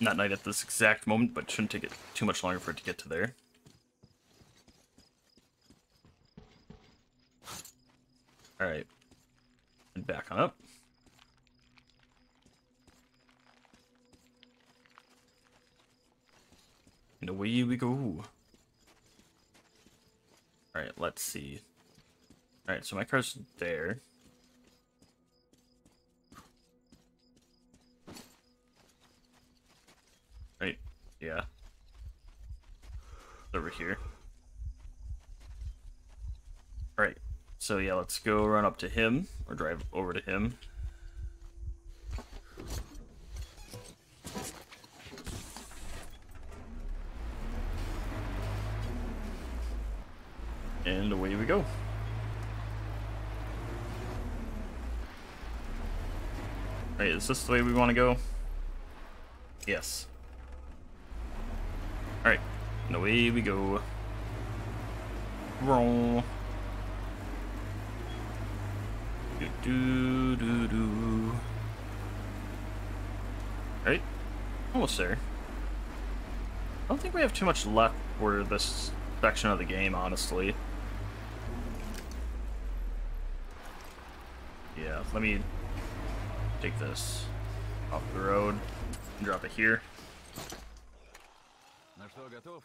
not night at this exact moment, but shouldn't take it too much longer for it to get to there. Alright. And back on up. And away we go. Alright, let's see. Alright, so my car's there. Yeah. Over here. Alright, so yeah, let's go run up to him, or drive over to him. And away we go. Right, is this the way we want to go? Yes. Alright, and away we go. Roll. Do do do do. Right? Almost there. I don't think we have too much left for this section of the game, honestly. Yeah, let me take this off the road and drop it here. Что, готов?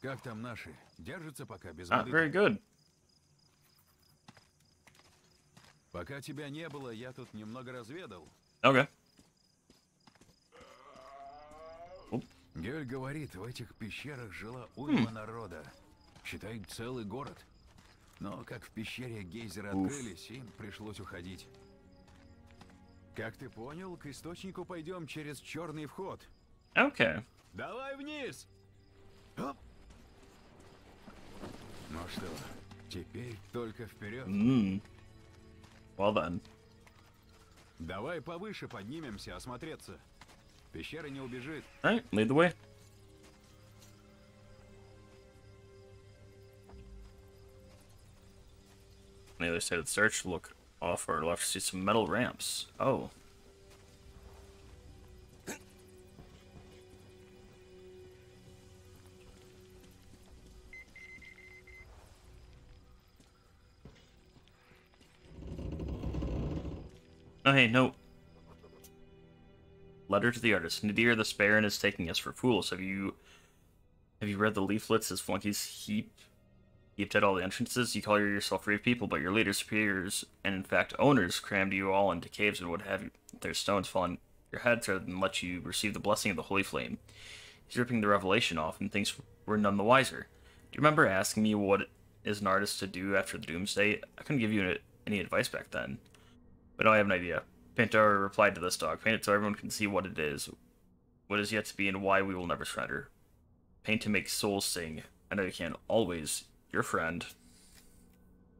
Как там наши? Держатся пока без Not воды? very good. Пока тебя не было, я тут немного разведал. Okay. Гель говорит, в этих пещерах жила уйма народа. Считай, целый город. Но как в пещере гейзеры Уф. открылись, им пришлось уходить. Как ты понял, к источнику пойдем через черный вход. Okay. Давай вниз! Оп. Ну что, теперь только вперед. Mm. Well then. Давай повыше поднимемся, осмотреться. Пещера не убежит. Alright, lead the way. On the other side of the search, look off our left to see some metal ramps. Oh. Oh, hey, no. Letter to the artist. Nadir the Sparin is taking us for fools. Have you have you read the leaflets as flunkies heap heaped at all the entrances? You call yourself brave people, but your leaders, superiors, and in fact owners crammed you all into caves and would have you. their stones fall on your heads rather than let you receive the blessing of the holy flame. He's ripping the revelation off, and things were none the wiser. Do you remember asking me what is an artist to do after the doomsday? I couldn't give you any advice back then. But I have an idea. Pintar replied to this dog. Paint it so everyone can see what it is, what is yet to be, and why we will never surrender. Paint to make souls sing. I know you can. Always, your friend,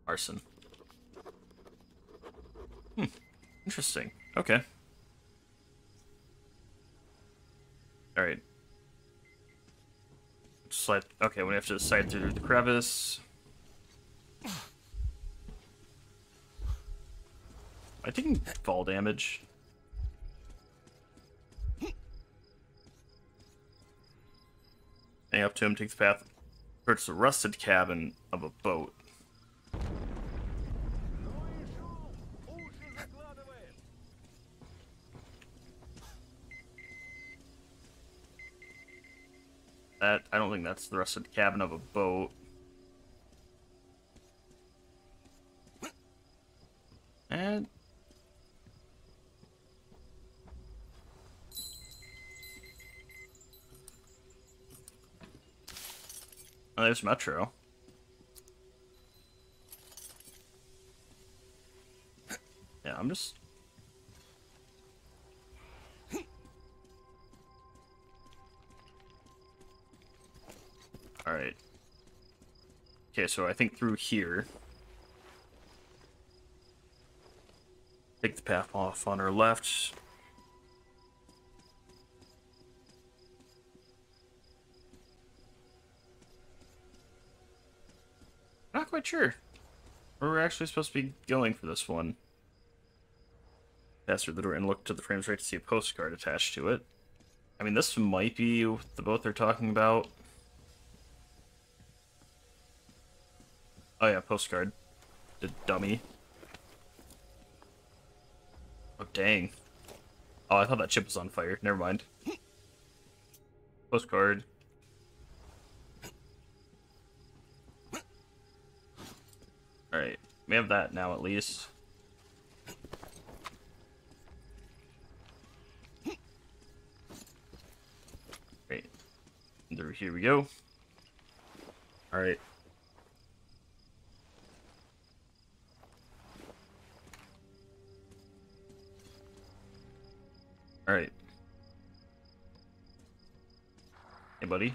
Arson. Hmm. Interesting. Okay. Alright. Slide. Okay, we have to slide through the crevice. I taking fall damage. Hang up to him, take the path towards the rusted cabin of a boat. That I don't think that's the rusted cabin of a boat. And Oh, there's Metro. Yeah, I'm just... Alright. Okay, so I think through here... Take the path off on our left. Quite sure where we're actually supposed to be going for this one. Pass through the door and look to the frames right to see a postcard attached to it. I mean, this might be the boat they're talking about. Oh yeah, postcard. The dummy. Oh, dang. Oh, I thought that chip was on fire. Never mind. Postcard. Alright. We have that now, at least. Great. There, here we go. Alright. Alright. Hey, buddy.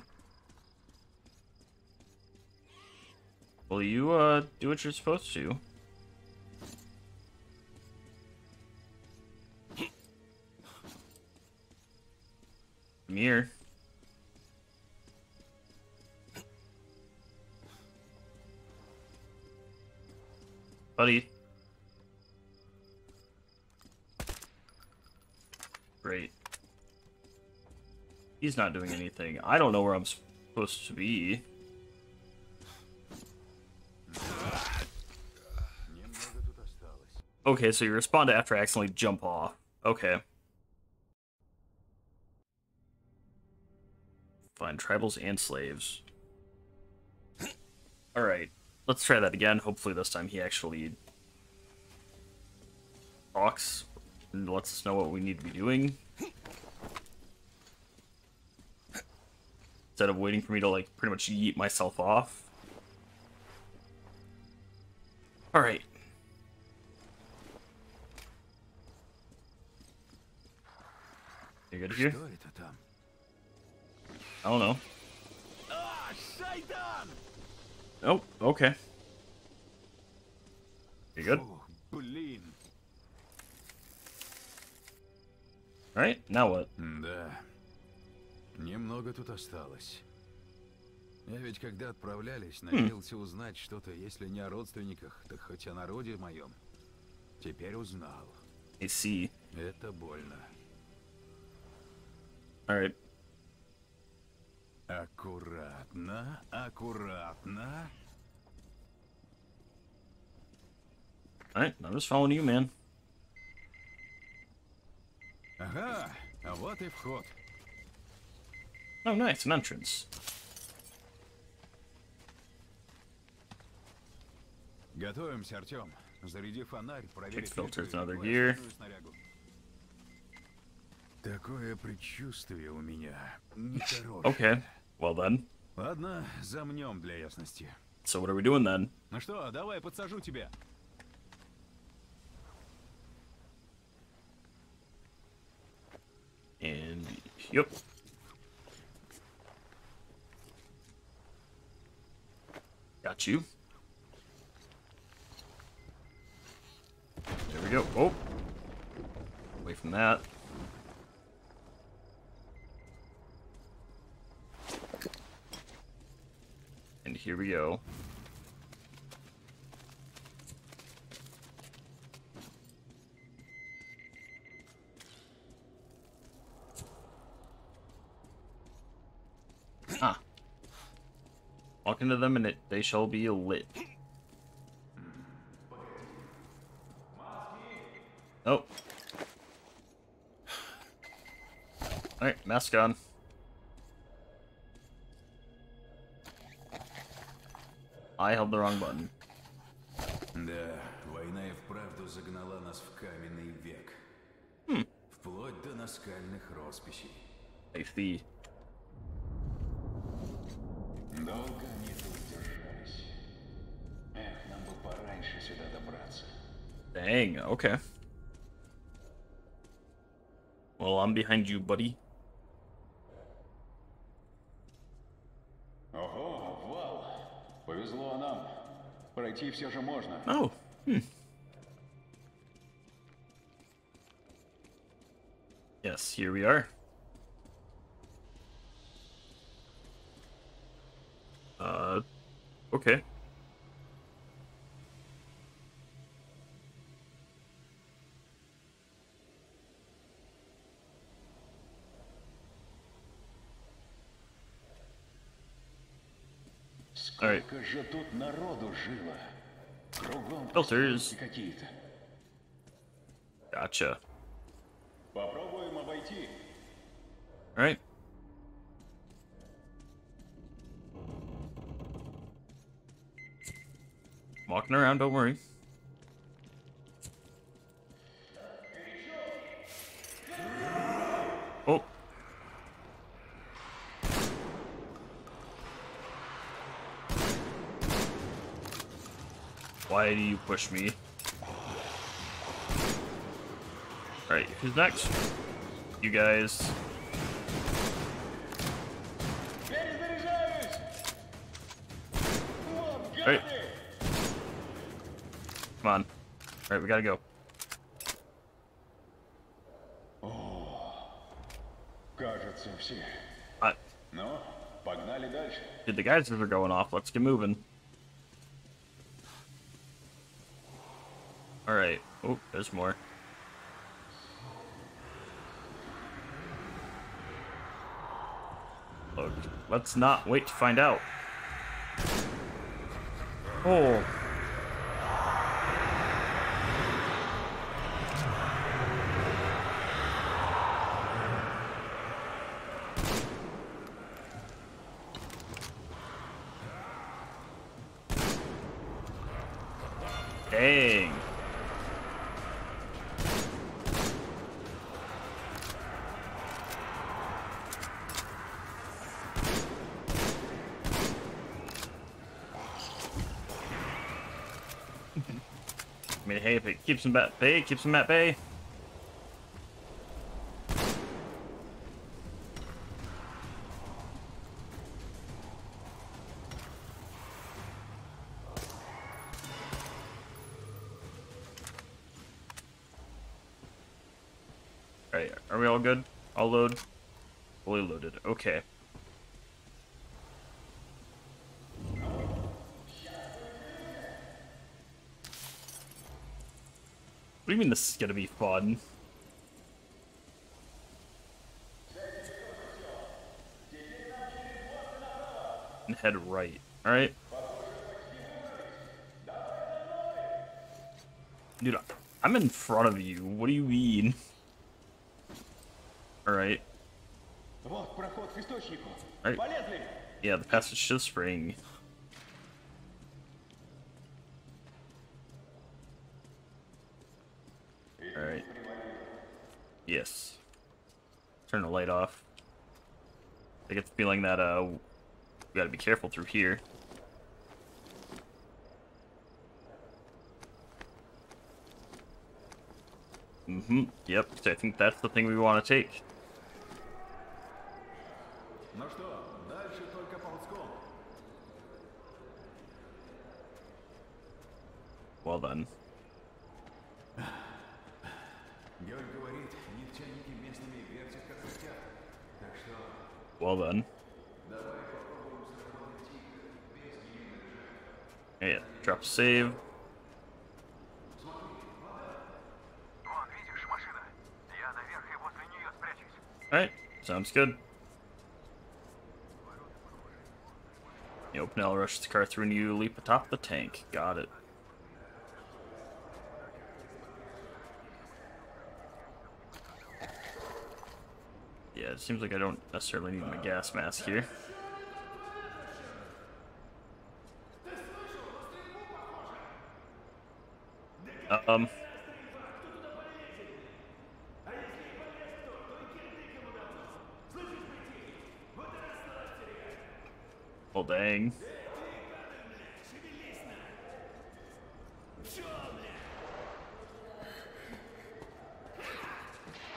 Will you, uh, do what you're supposed to? Come here. Buddy. Great. He's not doing anything. I don't know where I'm supposed to be. Okay, so you respond after I accidentally jump off. Okay. Find tribals and slaves. Alright, let's try that again. Hopefully this time he actually talks and lets us know what we need to be doing. Instead of waiting for me to, like, pretty much yeet myself off. Alright. You good here? Что это там? I don't know. А! Oh, okay. You good? Alright, now what? Да. Немного тут осталось. Я ведь когда отправлялись, надеялся узнать что-то, если не о родственниках, так хоть о народе моем. Теперь узнал. I see. Это больно. Alright. Аккуратно, аккуратно. Alright, I'm just following you, man. Ага, а вот и вход. Oh, nice, an entrance. Готовимся, Артем. Заряди фонарь, проверь Kick filters фильтры и another твою gear. остальную снарягу. Такое предчувствие у меня нехорошее. Okay, well then. Ладно, замнем для ясности. So what are we doing then? Ну что, давай подсажу тебя. And, yep. Got you. There we go. Oh. Away from that. Here we go. Ah. Walk into them and it, they shall be lit. Oh. Alright, mask on. held the wrong button. Да, война и вправду загнала нас в каменный век. Вплоть до наскальных росписей. I see. Долго они тут держались. Эх, нам бы пораньше сюда добраться. Dang, okay. Well, I'm behind you, buddy. Ого, обвал! Повезло нам. Пройти все же можно. Oh, hmm. Yes, here we are. Uh, okay. Alright. Filters. Gotcha. Alright. Walking around, don't worry. Why do you push me? Alright, who's next? You guys. Перезаряжаюсь! Вот, Эй. гады! Come on. Alright, we gotta go. Кажется, все. Uh, Ну, погнали дальше. dude, the geysers are going off. Let's get moving. There's more. Look, let's not wait to find out. Oh. Dang. Hey, if it keeps them at bay, keeps them at bay. Alright, are we all good? All load? Fully loaded. Okay. What do you mean this is gonna be fun. And head right, alright? Dude, I'm in front of you. What do you mean? Alright. Alright. Yeah, the passage should spring. Yes. Turn the light off. I get the feeling that uh, we gotta be careful through here. Mm-hmm. Yep. So I think that's the thing we want to take. Well done. well then. Yeah, drop save. Alright, sounds good. You open L, rush the car through, and you leap atop the tank. Got it. It seems like I don't necessarily need my gas mask here. Um. Well, dang.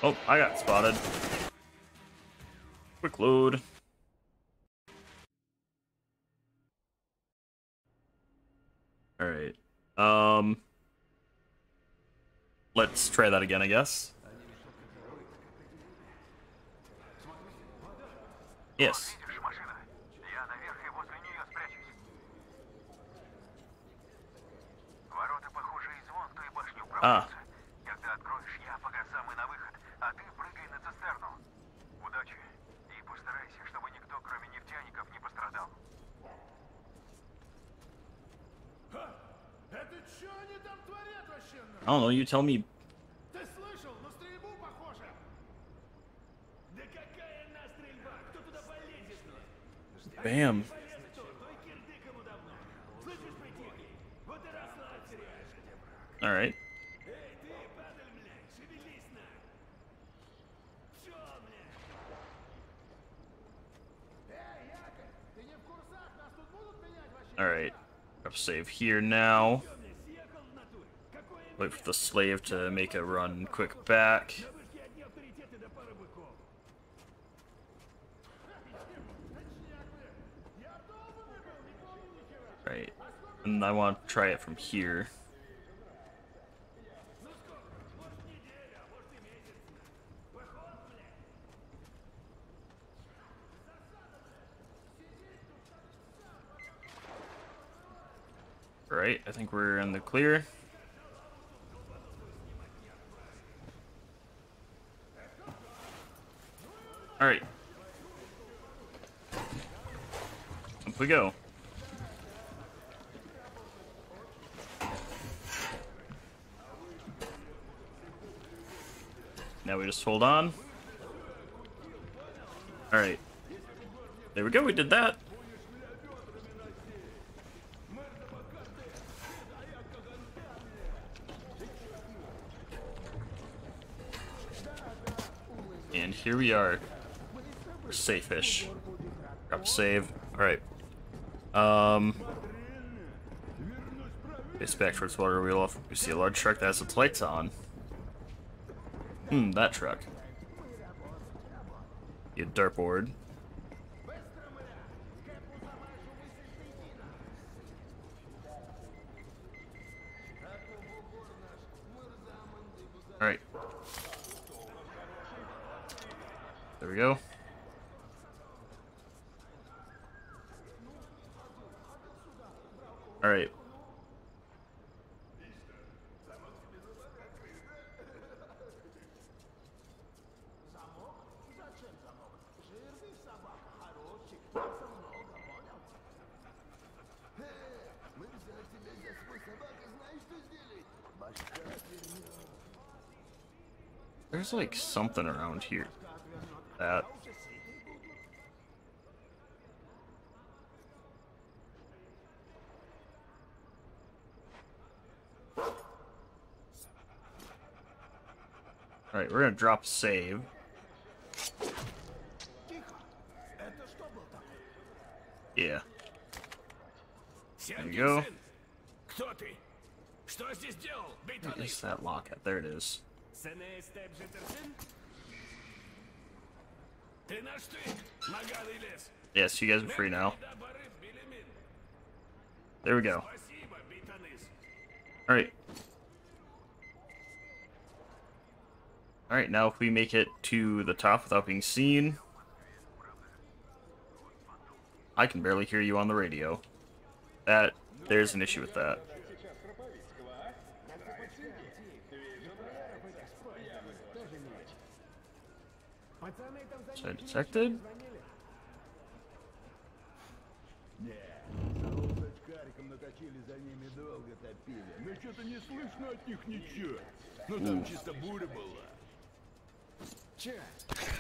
Oh, I got spotted. Quick load. Alright. Um, let's try that again, I guess. Yes. Ah. I don't know, you tell me. Bam. Alright. Alright. Up save here now. Wait for the slave to make a run quick back. Right. And I want to try it from here. Right, I think we're in the clear. Alright. Up we go. Now we just hold on. Alright. There we go, we did that. And here we are. We're safe-ish. Grab save. Alright. Um... Face back towards water wheel off. We see a large truck that has its lights on. Hmm, that truck. You dartboard. Alright. There we go. Alright. There's like something around here. That. Alright, we're gonna drop save. Yeah. There you go. What is that locket. There it is. Să ne este Yes, you guys are free now. There we go. Alright. Alright, now if we make it to the top without being seen... I can barely hear you on the radio. That, there's an issue with that. So I detected? С очкариком накачили, за ними долго топили. Но что-то не слышно от них ничего. Ну там чисто буря была. Че?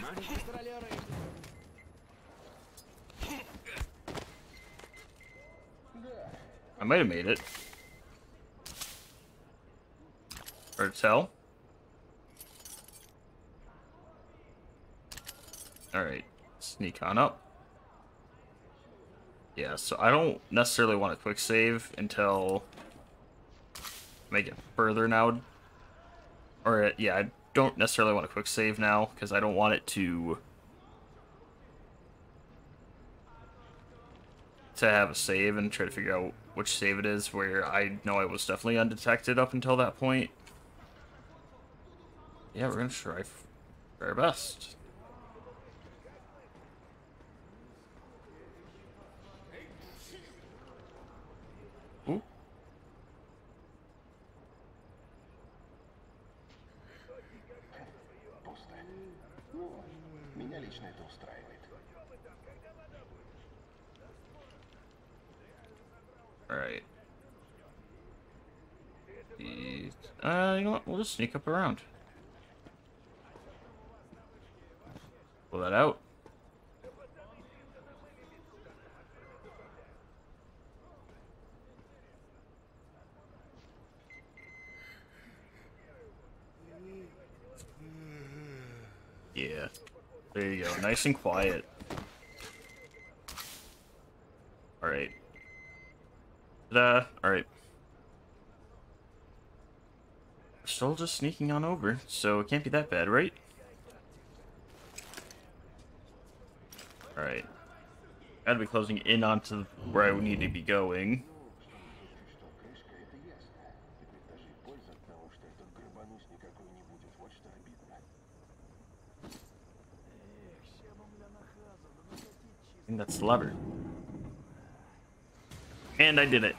Наши гастролеры... I might have made it. Hard to tell. Alright, sneak on up. Yeah, so I don't necessarily want a quick save until make it further now. Or, yeah, I don't necessarily want a quick save now, because I don't want it to... to have a save and try to figure out which save it is, where I know I was definitely undetected up until that point. Yeah, we're gonna try our best. Alright. Uh, you know what? We'll just sneak up around. Pull that out. Yeah. There you go. Nice and quiet. Alright the... Alright. Still just sneaking on over, so it can't be that bad, right? Alright. Gotta be closing in onto where I need to be going. And that's the lever. And I did it.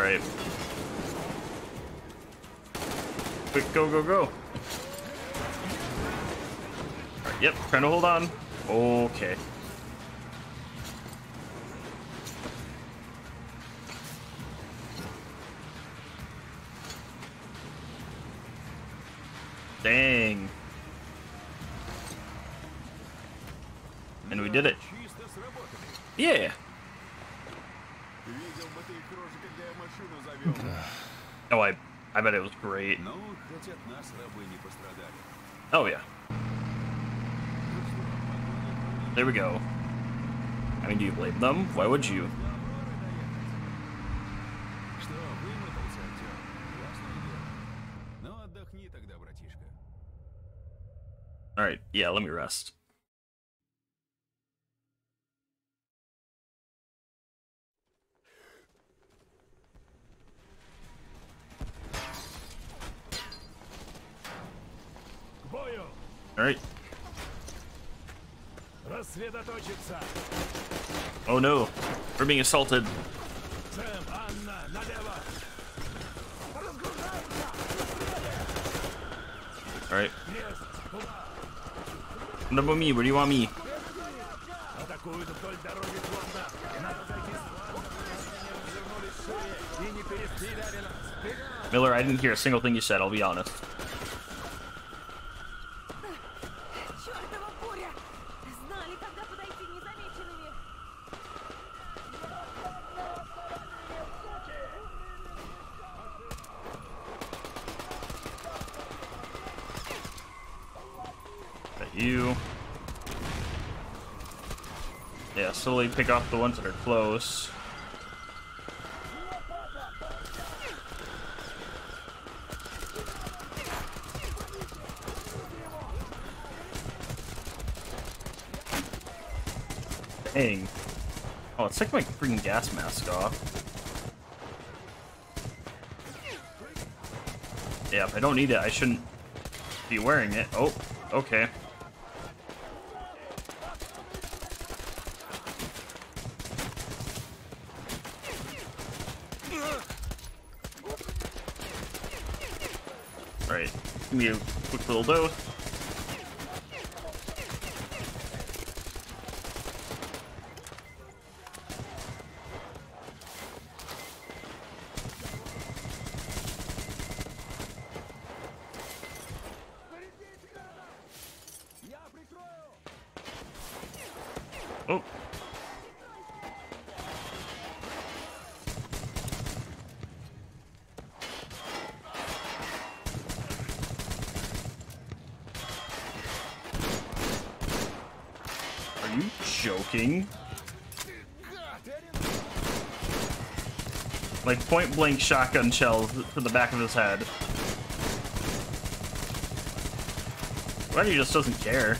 Alright. Quick, go, go, go. Yep, trying to hold on. Okay. them. Why would you? Alright, yeah, let me rest. Alright. Oh no, we're being assaulted. Alright. What about me? Where do you want me? Miller, I didn't hear a single thing you said, I'll be honest. Pick off the ones that are close. Dang. Oh, it's taking my freaking gas mask off. Yeah, if I don't need it, I shouldn't be wearing it. Oh, okay. Right. Give me a quick little dose. Joking? Like point blank shotgun shells to the back of his head. He just doesn't care?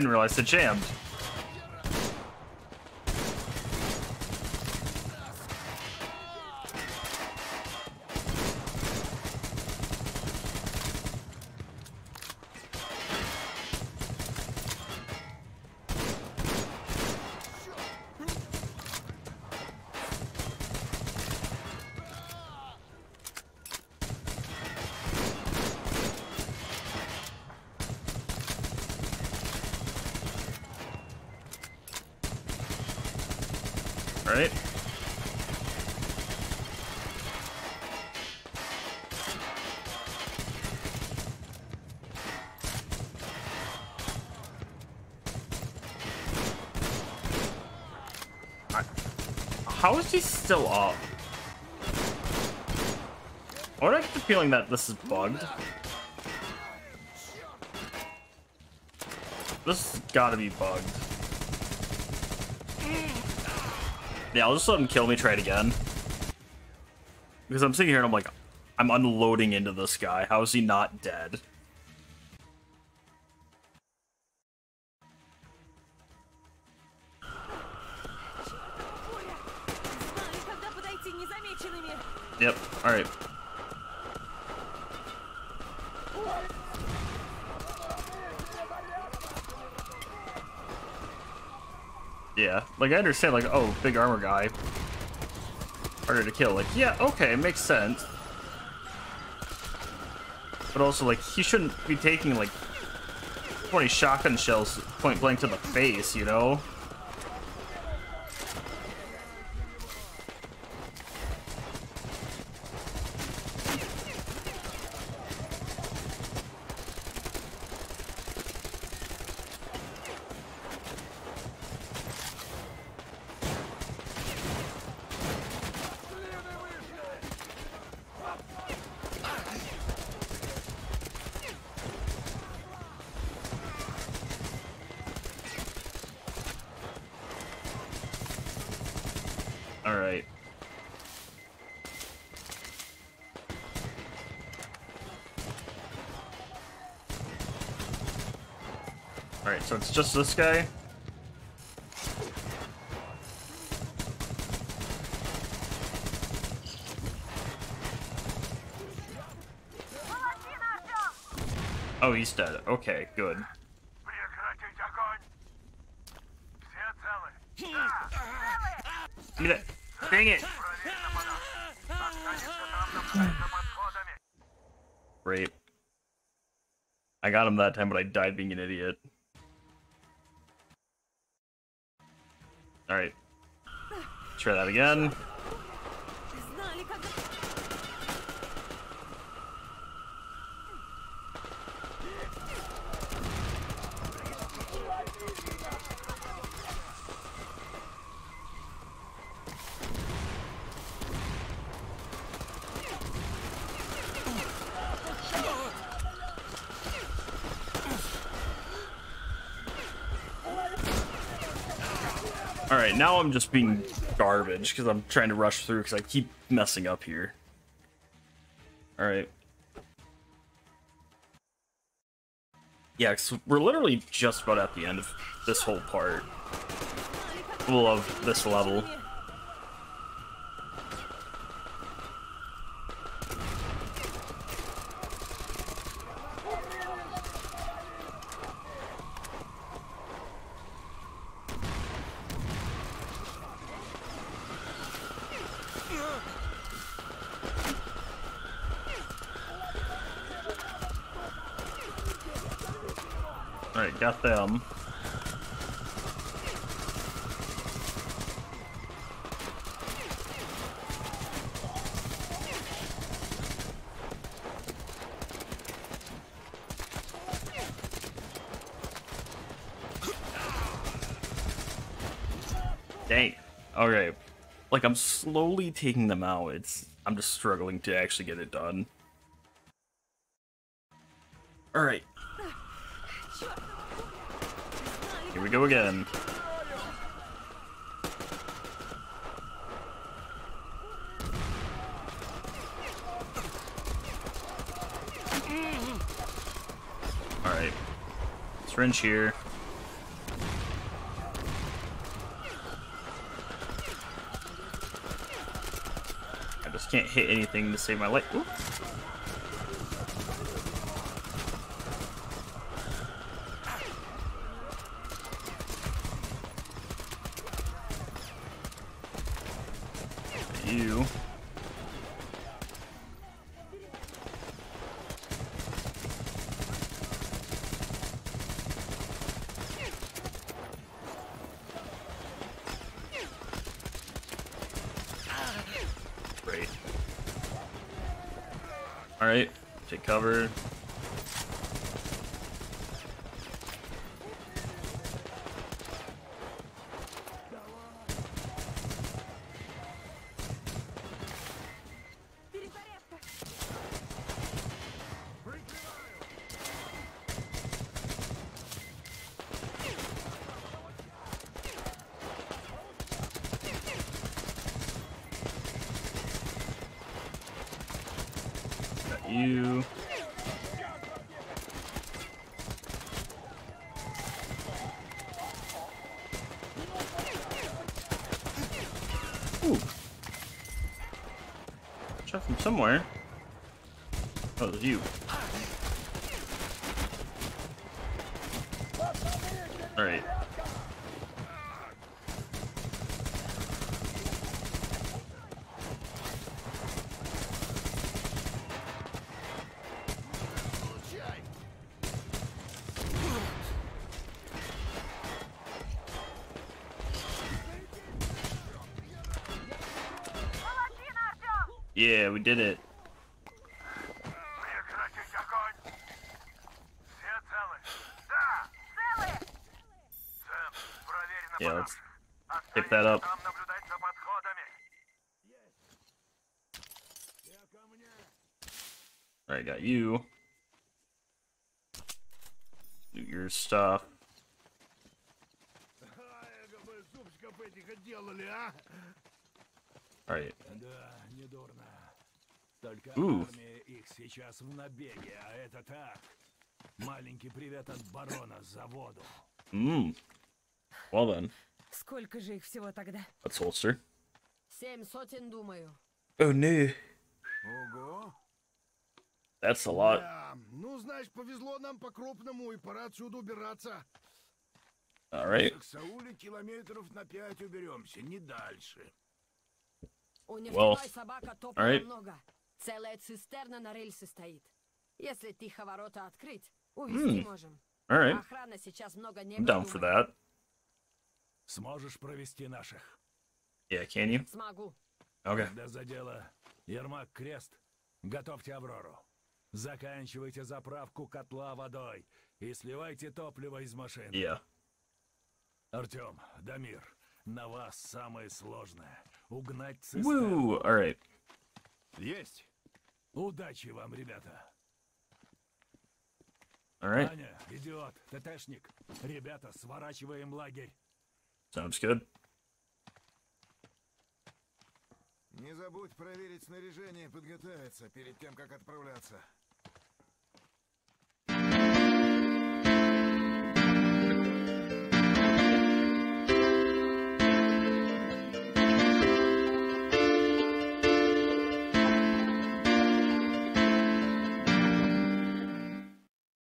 Didn't realize it jammed. Alright. I- How is he still up? Why do I get the feeling that this is bugged? This has gotta be bugged. Yeah, I'll just let him kill me, try it again. Because I'm sitting here and I'm like, I'm unloading into this guy. How is he not dead? Yeah, like I understand, like, oh, big armor guy. Harder to kill. Like, yeah, okay, makes sense. But also, like, he shouldn't be taking, like, 20 shotgun shells point blank to the face, you know? Alright. Alright, so it's just this guy. Oh, he's dead. Okay, good. Dang it! Great. I got him that time, but I died being an idiot. Try that again. Now I'm just being garbage because I'm trying to rush through because I keep messing up here. Alright. Yeah, we're literally just about at the end of this whole part. Well, of this level. Alright, got them. Dang. Okay. Like, I'm slowly taking them out. It's I'm just struggling to actually get it done. Alright. Here we go again. Alright. Syringe here. Can't hit anything to save my life. Oop. You. Ooh. Shot from somewhere. Oh, it was you. Alright. Yeah, we did it. Yeah, let's pick that up. Alright, got you. Do your stuff. Alright. Да, недурно. Только Уh. армия их сейчас в набеге, а это так. Маленький привет от барона с заводу. Mmm. Well then, Сколько же их всего тогда? let's holster. Семь сотен, думаю. Oh no. Ого! That's a lot. Да, ну, знаешь, повезло нам по-крупному, и пора отсюда убираться. Alright. К Сауле километров на пять уберемся, не дальше. У Well, нефтяной собака топлива alright. много. Целая цистерна на рельсе стоит. Если тихо ворота открыть, увезти можем. Alright. Охрана сейчас много не I'm down for that. Сможешь провести наших? Yeah, can you? Смогу. Okay. Когда за дело. Ермак Крест, готовьте Аврору. Заканчивайте заправку котла водой и сливайте топливо из машины. Yeah. Артем, Дамир, на вас самое сложное. Угнать цистерну. Woo! Alright. Есть! Удачи вам, ребята. Alright. Аня, идиот, ТТшник. Ребята, сворачиваем лагерь. Sounds good. Не забудь проверить снаряжение и подготовиться перед тем, как отправляться.